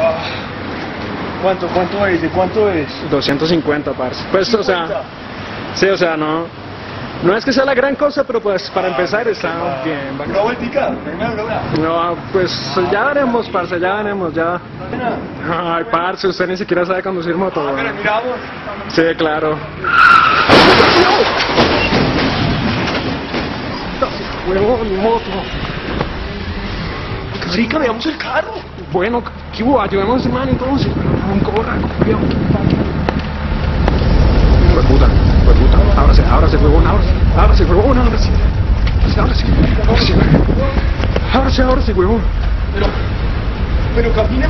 Ah. ¿Cuánto, cuánto es? ¿De cuánto es? 250, parce. Pues, o sea, 50. sí, o sea, no, no es que sea la gran cosa, pero pues para empezar está bien. Una bacán. vueltica, una hora. No, pues ya veremos, parce, ya veremos, ya. Ay, parce, usted ni siquiera sabe conducir moto, Ah, pero miramos. Sí, claro. Huevón, mi moto. Marica, veamos el carro. Bueno, ¿qué hubo? Ayudemos a ese man entonces. Un corra, cuidado. Fue puta, fue puta. Ábrase, ábrase, huevón, ábrase. Ábrase, huevón, ábrase. Ábrase, ábrase. Ábrase, ábrase, huevón. Pero, pero camine.